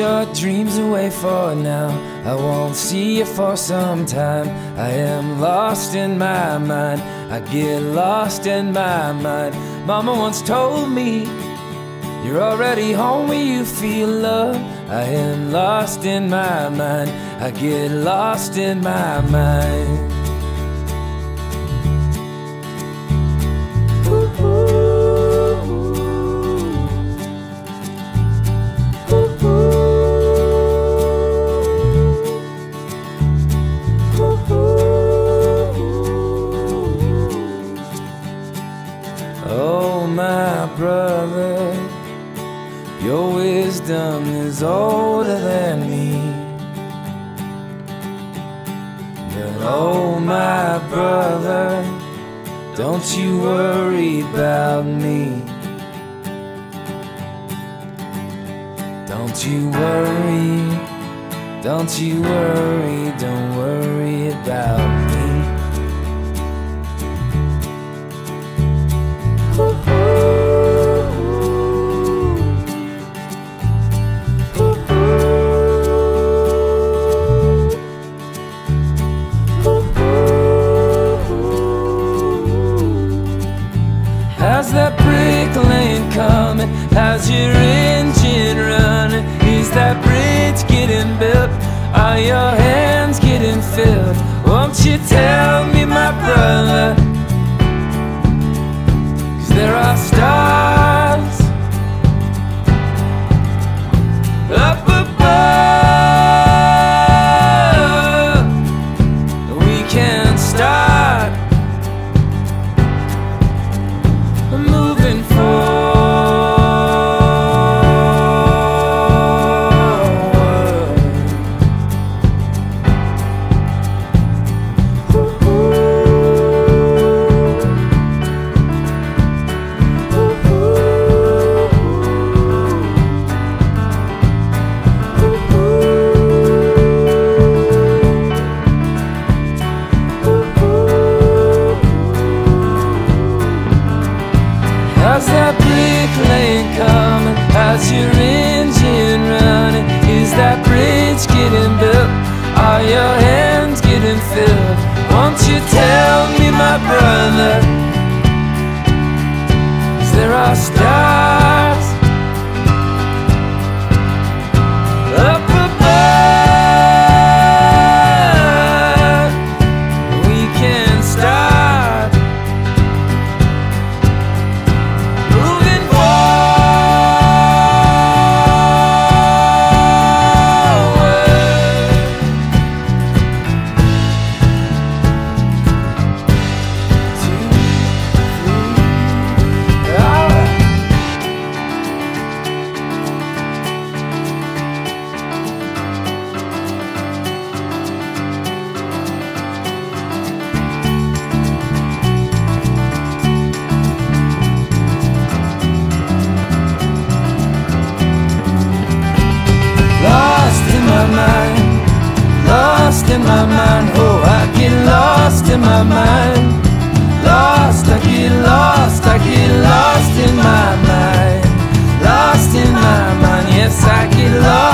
your dreams away for now. I won't see you for some time. I am lost in my mind. I get lost in my mind. Mama once told me, You're already home where you feel love. I am lost in my mind. I get lost in my mind. Your wisdom is older than me. But oh, my brother, don't you worry about me. Don't you worry, don't you worry, don't worry about me. Your engine running? Is that bridge getting built? Are your hands getting filled? Won't you tell me, my brother? Filled? Won't you tell me, my brother Is there a stars in my mind. Oh, I get lost in my mind. Lost, I get lost, I get lost in my mind. Lost in my mind, yes, I get lost.